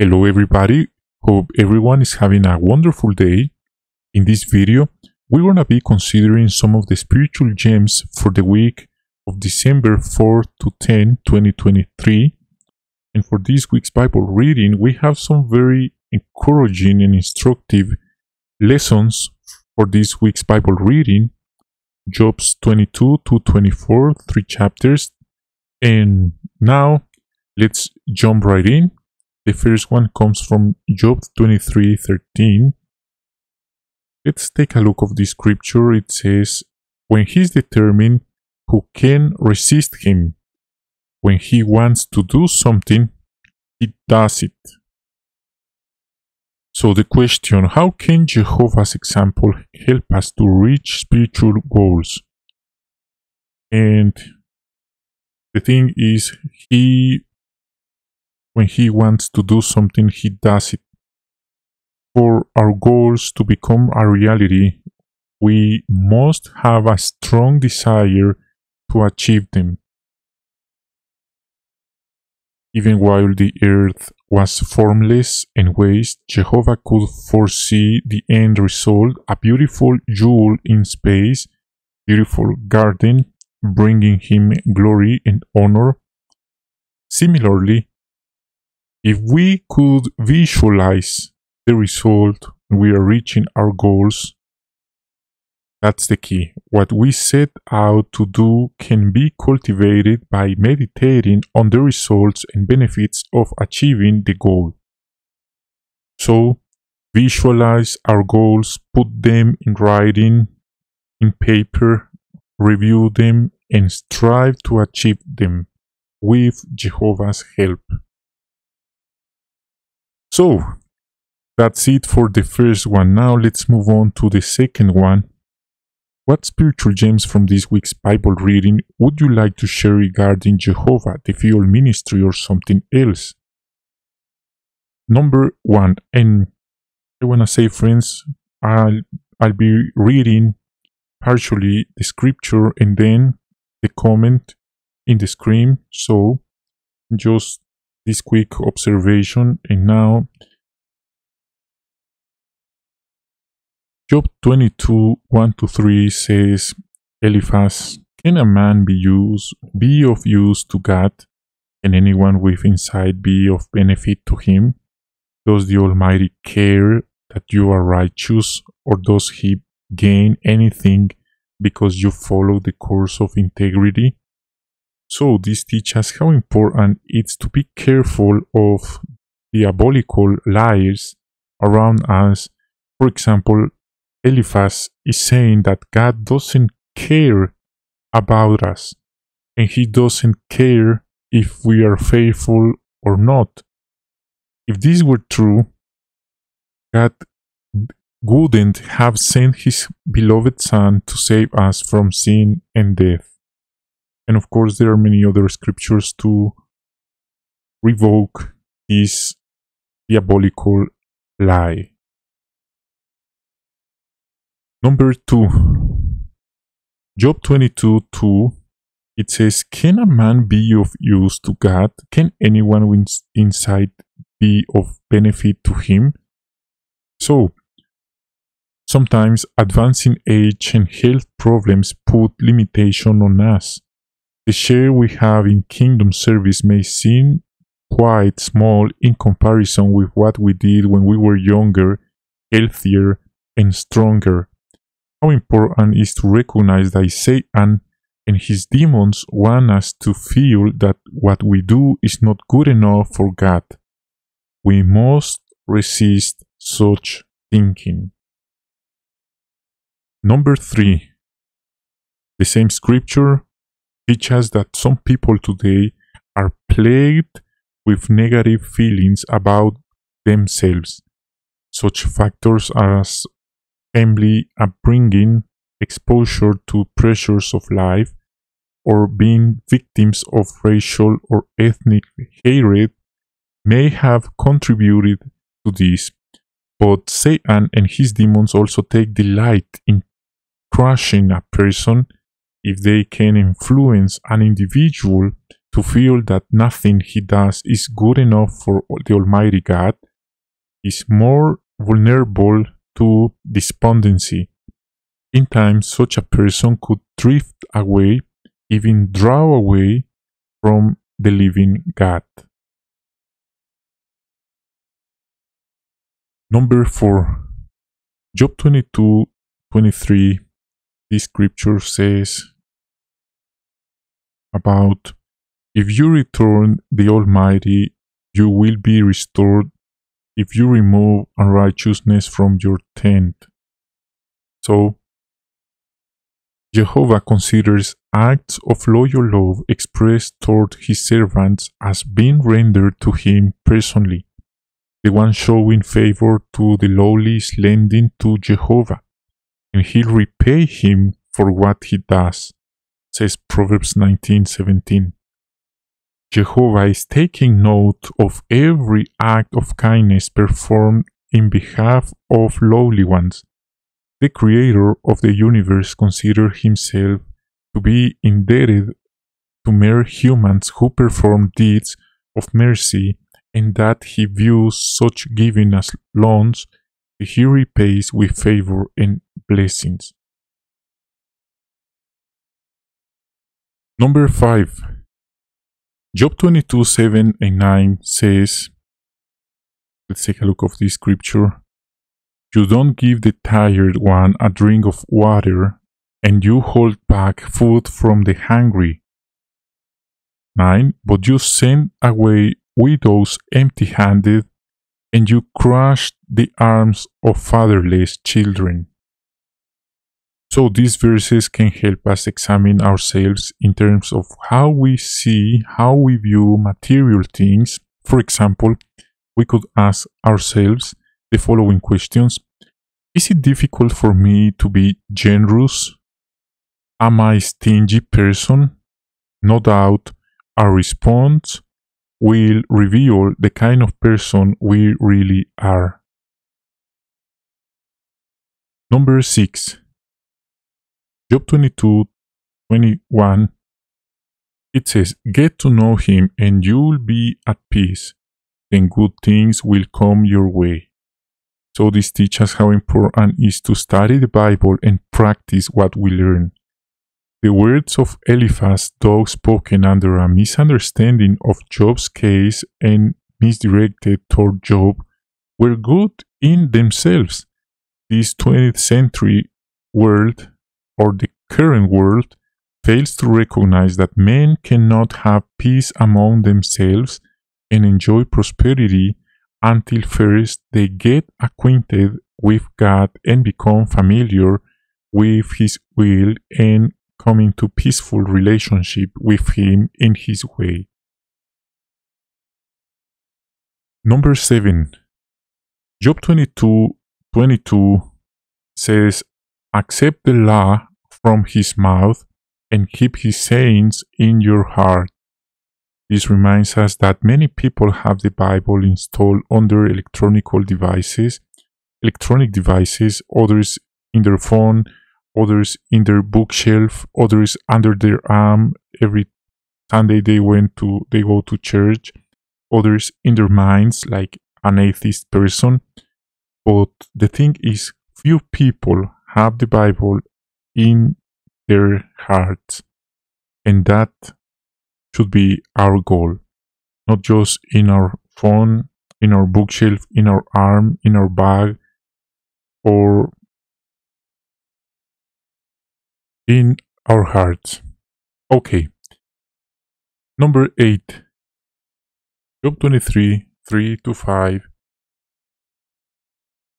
Hello everybody, hope everyone is having a wonderful day. In this video, we're gonna be considering some of the spiritual gems for the week of December 4 to 10, 2023. And for this week's Bible reading, we have some very encouraging and instructive lessons for this week's Bible reading. Job's 22 to 24, three chapters. And now let's jump right in. The first one comes from Job 23:13. Let's take a look of the scripture. It says, "When he's determined, who can resist him? When he wants to do something, he does it." So the question, how can Jehovah's example help us to reach spiritual goals? And the thing is, he when he wants to do something, he does it. For our goals to become a reality, we must have a strong desire to achieve them. Even while the earth was formless and waste, Jehovah could foresee the end result, a beautiful jewel in space, beautiful garden, bringing him glory and honor. Similarly, if we could visualize the result, we are reaching our goals. That's the key. What we set out to do can be cultivated by meditating on the results and benefits of achieving the goal. So, visualize our goals, put them in writing, in paper, review them, and strive to achieve them with Jehovah's help. So, that's it for the first one. Now let's move on to the second one. What spiritual gems from this week's Bible reading would you like to share regarding Jehovah, the field ministry, or something else? Number one, and I want to say, friends, I'll, I'll be reading partially the scripture and then the comment in the screen. So just this quick observation and now Job 22 1 to 3 says Eliphaz can a man be used be of use to God and anyone with insight be of benefit to him? Does the almighty care that you are righteous or does he gain anything because you follow the course of integrity so this teaches how important it's to be careful of diabolical liars around us. For example, Eliphaz is saying that God doesn't care about us and he doesn't care if we are faithful or not. If this were true, God wouldn't have sent his beloved Son to save us from sin and death. And of course, there are many other scriptures to revoke this diabolical lie. Number two, Job 22 2, it says, Can a man be of use to God? Can anyone insight be of benefit to him? So, sometimes advancing age and health problems put limitation on us. The share we have in kingdom service may seem quite small in comparison with what we did when we were younger, healthier, and stronger. How important is to recognize that Satan and his demons want us to feel that what we do is not good enough for God. We must resist such thinking. Number three, the same scripture teaches that some people today are plagued with negative feelings about themselves. Such factors as family upbringing, exposure to pressures of life, or being victims of racial or ethnic hatred may have contributed to this. But Satan and his demons also take delight in crushing a person if they can influence an individual to feel that nothing he does is good enough for the Almighty God, is more vulnerable to despondency. In time, such a person could drift away, even draw away from the living God. Number 4. Job 22 23. This scripture says about if you return the Almighty, you will be restored if you remove unrighteousness from your tent. So, Jehovah considers acts of loyal love expressed toward his servants as being rendered to him personally. The one showing favor to the lowly is lending to Jehovah, and he'll repay him for what he does, says Proverbs 19:17. Jehovah is taking note of every act of kindness performed in behalf of lowly ones. The creator of the universe considers himself to be indebted to mere humans who perform deeds of mercy and that he views such giving as loans he repays with favor and blessings. Number 5 Job 22 7 and 9 says, Let's take a look of this scripture. You don't give the tired one a drink of water, and you hold back food from the hungry. 9. But you send away widows empty handed, and you crush the arms of fatherless children. So these verses can help us examine ourselves in terms of how we see, how we view material things. For example, we could ask ourselves the following questions. Is it difficult for me to be generous? Am I a stingy person? No doubt our response will reveal the kind of person we really are. Number 6. Job 22 21. It says, Get to know him and you'll be at peace. Then good things will come your way. So, this teaches how important it is to study the Bible and practice what we learn. The words of Eliphaz, though spoken under a misunderstanding of Job's case and misdirected toward Job, were good in themselves. This 20th century world, or the current world, fails to recognize that men cannot have peace among themselves and enjoy prosperity until first they get acquainted with God and become familiar with His will and come into peaceful relationship with Him in His way. Number 7. Job 22 22 says, Accept the law from his mouth and keep his sayings in your heart. This reminds us that many people have the Bible installed on their electronic devices, electronic devices, others in their phone, others in their bookshelf, others under their arm every Sunday they went to they go to church, others in their minds like an atheist person. But the thing is few people have the Bible in their hearts. And that should be our goal, not just in our phone, in our bookshelf, in our arm, in our bag, or in our hearts. Okay. Number 8. Job 23 3 to 5.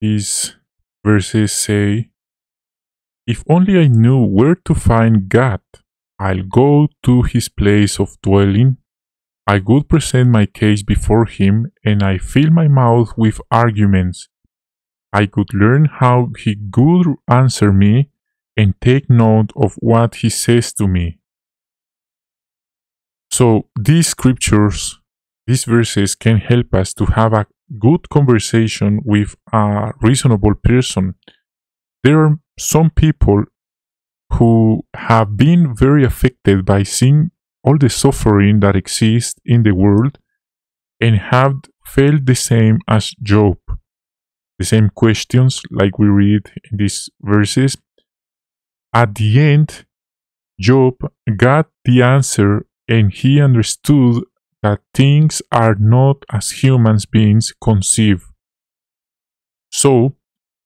These verses say, If only I knew where to find God, I'll go to his place of dwelling. I would present my case before him, and I fill my mouth with arguments. I could learn how he could answer me and take note of what he says to me. So these scriptures, these verses can help us to have a good conversation with a reasonable person. There are some people who have been very affected by seeing all the suffering that exists in the world and have felt the same as Job. The same questions, like we read in these verses. At the end, Job got the answer and he understood that things are not as humans beings conceive. So,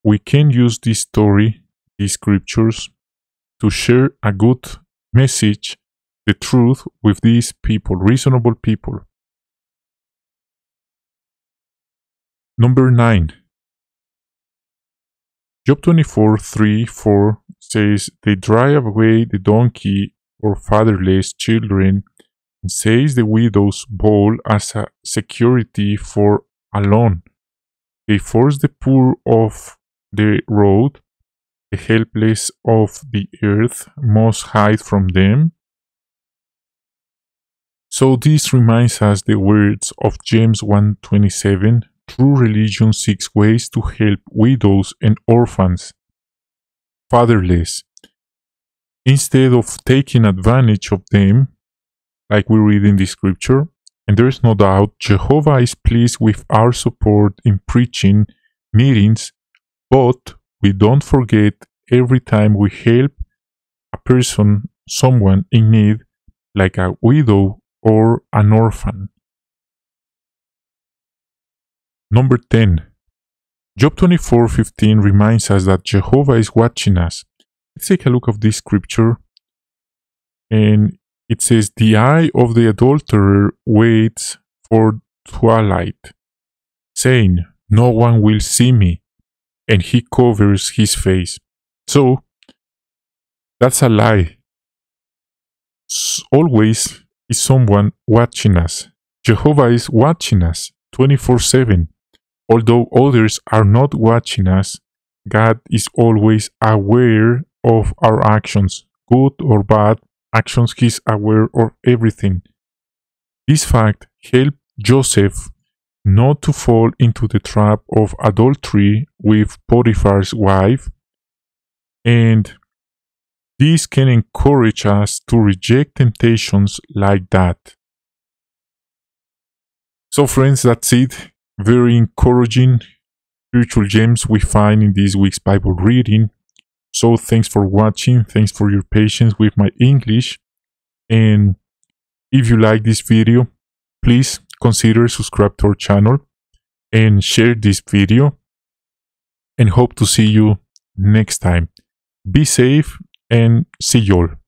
we can use this story, these scriptures, to share a good message, the truth, with these people, reasonable people. Number 9. Job 24 3 4 says, They drive away the donkey or fatherless children, and says the widow's bowl as a security for a loan. They force the poor off the road, the helpless of the earth must hide from them. So this reminds us the words of James 1:27 True religion seeks ways to help widows and orphans, fatherless, instead of taking advantage of them, like we read in the scripture. And there is no doubt Jehovah is pleased with our support in preaching, meetings, but we don't forget every time we help a person, someone in need, like a widow or an orphan. Number 10. Job 24:15 reminds us that Jehovah is watching us. Let's take a look of this scripture. And it says, The eye of the adulterer waits for twilight, saying, No one will see me, and he covers his face. So, that's a lie. Always is someone watching us. Jehovah is watching us 24 7. Although others are not watching us, God is always aware of our actions, good or bad actions, He's aware of everything. This fact helped Joseph not to fall into the trap of adultery with Potiphar's wife, and this can encourage us to reject temptations like that. So, friends, that's it very encouraging spiritual gems we find in this week's Bible reading. So thanks for watching. Thanks for your patience with my English. And if you like this video, please consider subscribe to our channel and share this video and hope to see you next time. Be safe and see you all.